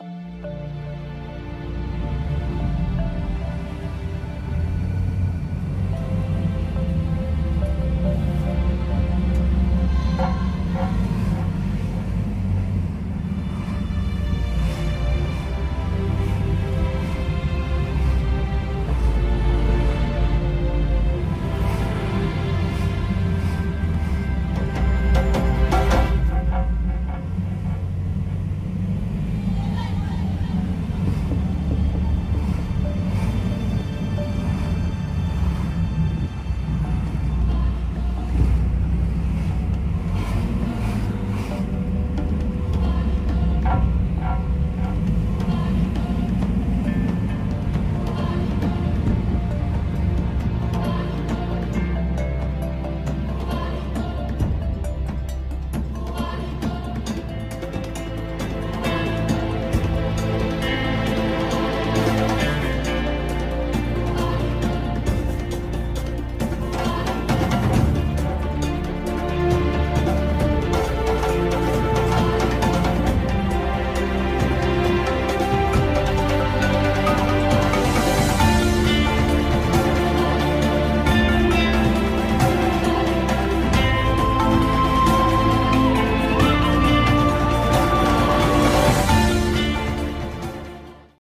Música